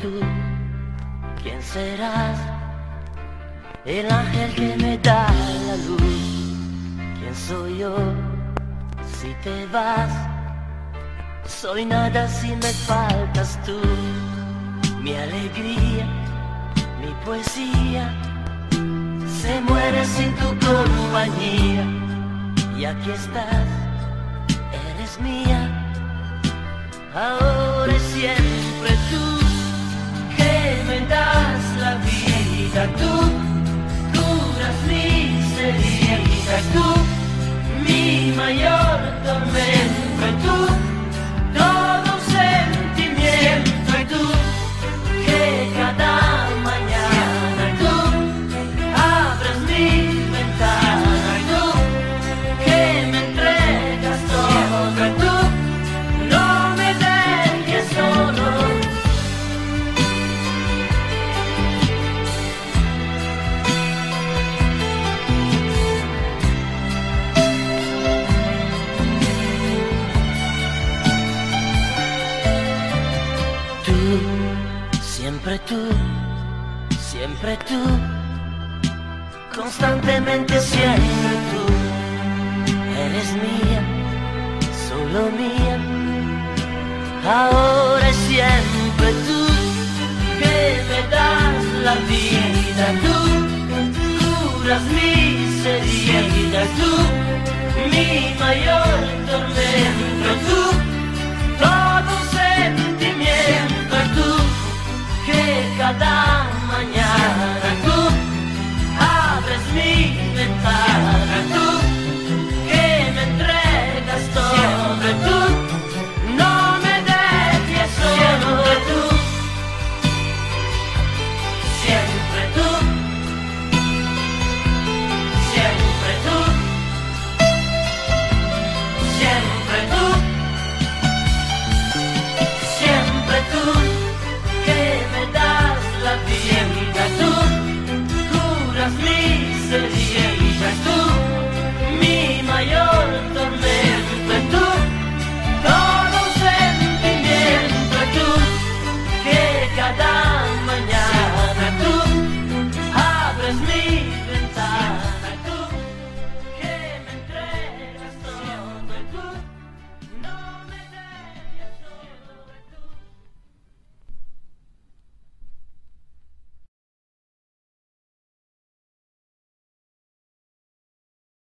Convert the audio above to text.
tú, ¿quién serás? El ángel que me da la luz. ¿Quién soy yo si te vas? Soy nada si me faltas tú. Mi alegría, mi poesía, se muere sin tu compañía. Y aquí estás, eres mía. Ahora y siempre tú, mi mayor tormento, tú, siempre tú, siempre tú, constantemente siempre tú, eres mía, solo mía, ahora y siempre tú, que me das la vida, tú, curas mis heridas, tú, mi mayor tormento. красота